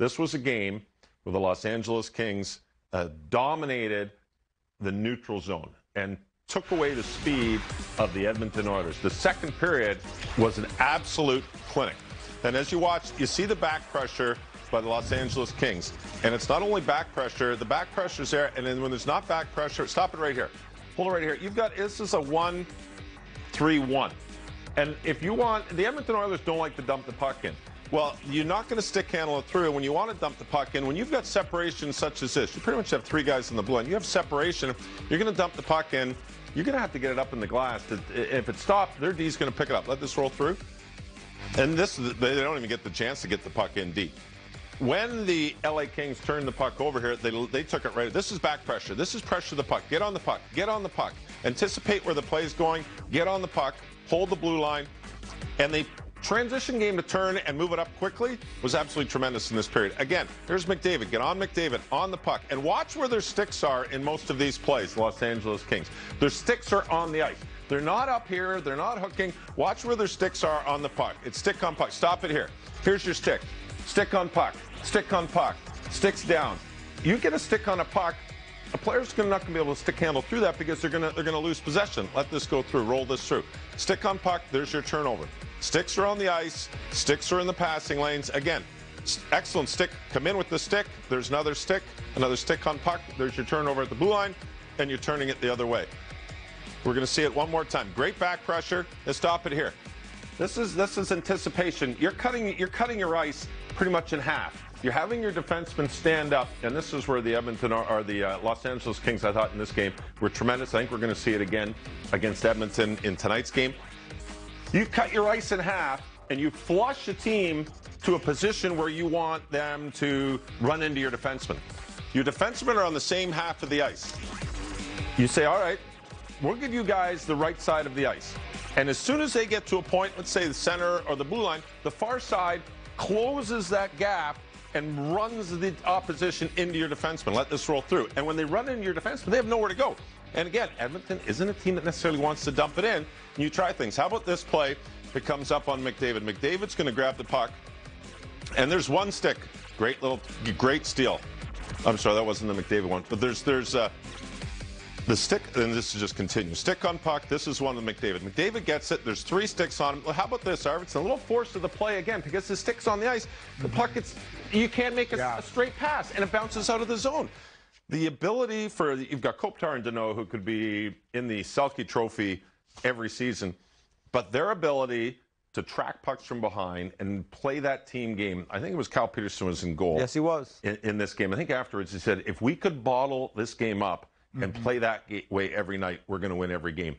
This was a game where the Los Angeles Kings uh, dominated the neutral zone and took away the speed of the Edmonton Oilers. The second period was an absolute clinic. And as you watch, you see the back pressure by the Los Angeles Kings. And it's not only back pressure, the back pressure's there, and then when there's not back pressure, stop it right here. Hold it right here. You've got this is a one, three, one. And if you want the Edmonton Oilers don't like to dump the puck in. Well, you're not going to stick handle it through. When you want to dump the puck in, when you've got separation such as this, you pretty much have three guys in the blue line. You have separation. You're going to dump the puck in. You're going to have to get it up in the glass. If it stops, their D's going to pick it up. Let this roll through. And this, they don't even get the chance to get the puck in deep. When the LA Kings turned the puck over here, they, they took it right. This is back pressure. This is pressure the puck. Get on the puck. Get on the puck. Anticipate where the play is going. Get on the puck. Hold the blue line. And they transition game to turn and move it up quickly was absolutely tremendous in this period. Again, here's McDavid. Get on McDavid on the puck and watch where their sticks are in most of these plays, Los Angeles Kings. Their sticks are on the ice. They're not up here. They're not hooking. Watch where their sticks are on the puck. It's stick on puck. Stop it here. Here's your stick. Stick on puck. Stick on puck. Sticks down. You get a stick on a puck, a player's not going to be able to stick handle through that because they're going to they're going to lose possession. Let this go through. Roll this through. Stick on puck. There's your turnover. Sticks are on the ice. Sticks are in the passing lanes. Again, excellent stick. Come in with the stick. There's another stick. Another stick on puck. There's your turnover at the blue line, and you're turning it the other way. We're going to see it one more time. Great back pressure. Let's stop it here. This is this is anticipation. You're cutting you're cutting your ice pretty much in half. You're having your defensemen stand up, and this is where the Edmonton or, the uh, Los Angeles Kings, I thought in this game, were tremendous. I think we're going to see it again against Edmonton in tonight's game. You cut your ice in half, and you flush a team to a position where you want them to run into your defensemen. Your defensemen are on the same half of the ice. You say, all right, we'll give you guys the right side of the ice. And as soon as they get to a point, let's say the center or the blue line, the far side closes that gap and runs the opposition into your defenseman. Let this roll through. And when they run into your defenseman, they have nowhere to go. And again, Edmonton isn't a team that necessarily wants to dump it in. You try things. How about this play that comes up on McDavid? McDavid's going to grab the puck, and there's one stick. Great little, great steal. I'm sorry, that wasn't the McDavid one, but there's there's uh, the stick, and this is just continue. Stick on puck. This is one of McDavid. McDavid gets it. There's three sticks on him. How about this, Arvidsson? A little force to the play again because the stick's on the ice. The mm-hmm. puck, it's you can't make a, yeah. a straight pass, and it bounces out of the zone. The ability for you've got Kopitar and Danault who could be in the Selke Trophy every season, but their ability to track pucks from behind and play that team game. I think it was Cal Petersen was in goal. Yes, he was in, in this game. I think afterwards he said, if we could bottle this game up mm-hmm. and play that way every night, we're going to win every game.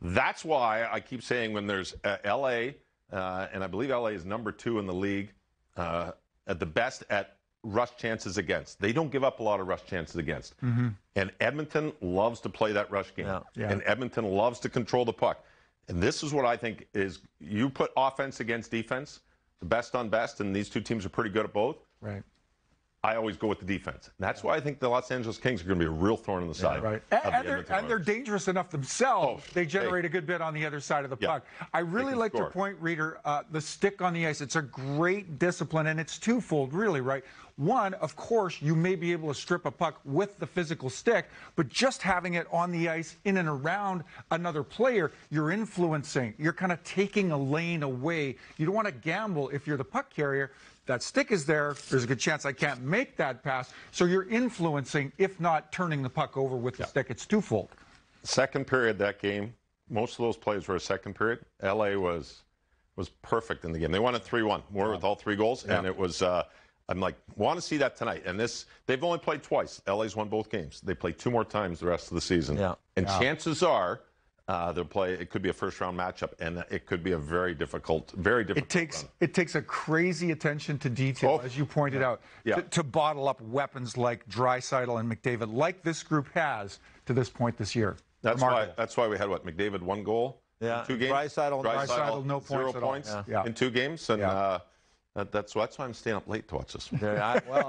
That's why I keep saying when there's uh, LA, uh, and I believe LA is number two in the league, uh, at the best at rush chances against. They don't give up a lot of rush chances against. Mm-hmm. And Edmonton loves to play that rush game. Yeah. Yeah. And Edmonton loves to control the puck. And this is what I think is you put offense against defense, the best on best, and these two teams are pretty good at both. Right. I always go with the defense. And that's why I think the Los Angeles Kings are going to be a real thorn in the side. Yeah, right. And, the and, they're, and, they're, dangerous enough themselves. Oh, they generate hey. a good bit on the other side of the yeah. puck. I really like score. your point, Reader. Uh, the stick on the ice. It's a great discipline, and it's twofold, really, right? One, of course, you may be able to strip a puck with the physical stick, but just having it on the ice in and around another player, you're influencing. You're kind of taking a lane away. You don't want to gamble if you're the puck carrier that stick is there. There's a good chance I can't make that pass. So you're influencing, if not turning the puck over with the yeah. stick. It's twofold. Second period that game, most of those plays were a second period. LA was was perfect in the game. They won it 3-1, more yeah. with all three goals, yeah. and it was. Uh, I'm like, want to see that tonight. And this, they've only played twice. LA's won both games. They play two more times the rest of the season. Yeah. And chances are uh, they'll play. It could be a first round matchup, and it could be a very difficult, very difficult. It takes run. it takes a crazy attention to detail, oh, as you pointed yeah. out, yeah. To, to, bottle up weapons like Draisaitl and McDavid, like this group has to this point this year. That's Remarkable. why. That's why we had what McDavid one goal, yeah, two games. Draisaitl, Draisaitl, no points, zero points yeah. in two games, and uh, that's that's why I'm staying up late to watch this. One. well,